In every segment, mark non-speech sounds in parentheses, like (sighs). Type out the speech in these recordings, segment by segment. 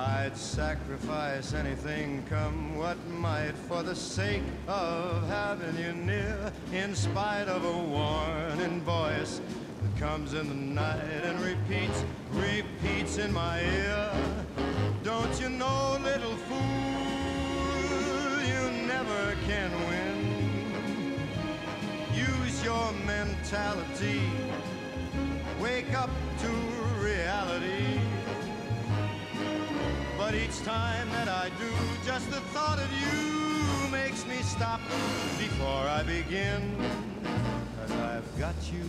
I'd sacrifice anything, come what might, for the sake of having you near, in spite of a warning voice that comes in the night and repeats, repeats in my ear. Don't you know, little fool, you never can win. Use your mentality, wake up to reality. But each time that I do, just the thought of you makes me stop before I begin. Cause I've got you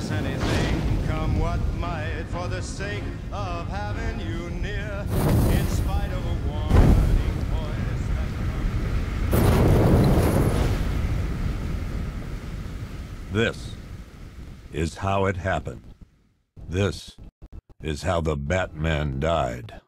sacrifice anything, come what might, for the sake of having you near, in spite of a warning This is how it happened. This is how the Batman died.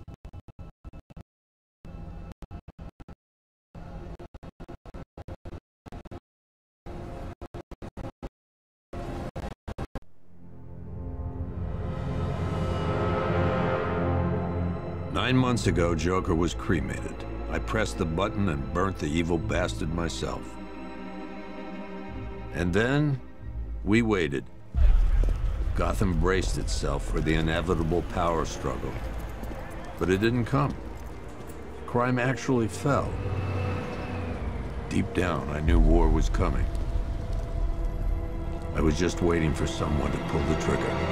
Nine months ago, Joker was cremated. I pressed the button and burnt the evil bastard myself. And then, we waited. Gotham braced itself for the inevitable power struggle. But it didn't come. Crime actually fell. Deep down, I knew war was coming. I was just waiting for someone to pull the trigger.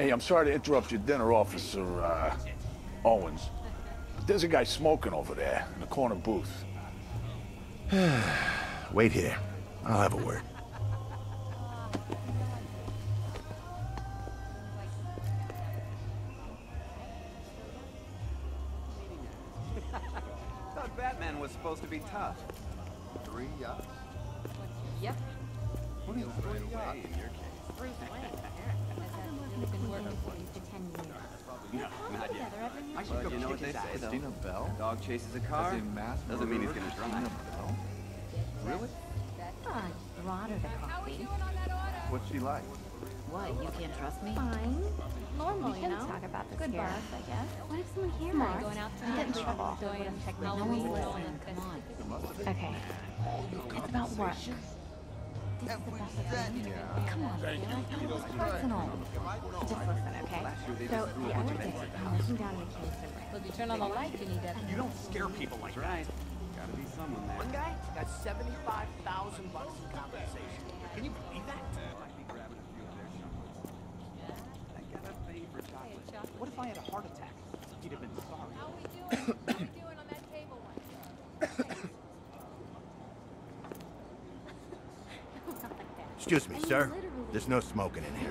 Hey, I'm sorry to interrupt your dinner, Officer uh, Owens. There's a guy smoking over there in the corner booth. (sighs) Wait here. I'll have a word. thought Batman was supposed to be tough. Three yachts? Yep. Yachts? in your case? No, not yet. I should go you know what they say, though. Christina Bell? Dog chases a car, mass doesn't mean he's gonna drive. Christina Bell? Really? I brought her the coffee. What's she like? What, you can't trust me? Fine. Normal, you know? talk about this Good here. boss, I guess. What if someone on, Mark? Going out I get in trouble. Doing No technology. one's listening, come on. Okay. It's about work. Come on, Taylor. No, personal. Just listen, okay? So, the other day, working down in Kingston. You turn on the light, you need that. You don't scare people like That's right. Gotta be someone there. One guy got 75,000 bucks in compensation. Can you believe that? I got a thing for chocolate. What if I had a heart attack? He'd have been sorry. How we doing? How we doing on that table one? Excuse me, sir. There's no smoking in here.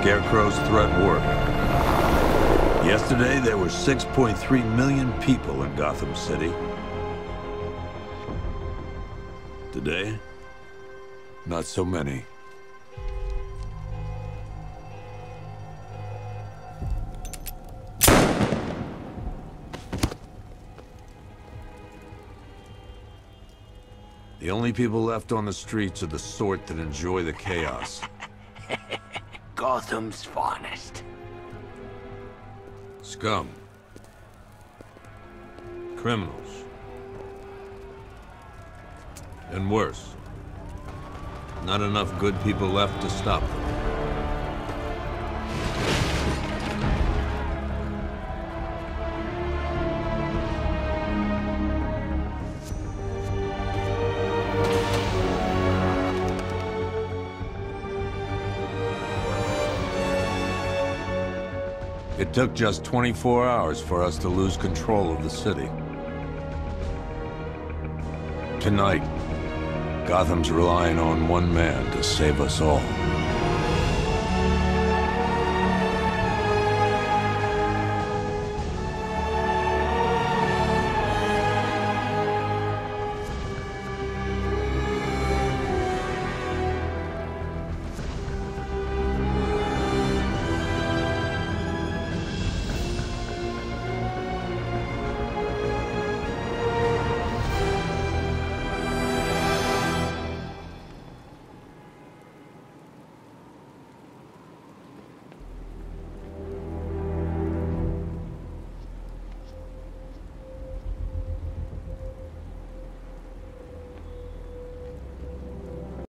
Scarecrow's threat worked. Yesterday, there were 6.3 million people in Gotham City. Today, not so many. The only people left on the streets are the sort that enjoy the chaos. Gotham's finest. Scum. Criminals. And worse. Not enough good people left to stop them. It took just 24 hours for us to lose control of the city. Tonight, Gotham's relying on one man to save us all.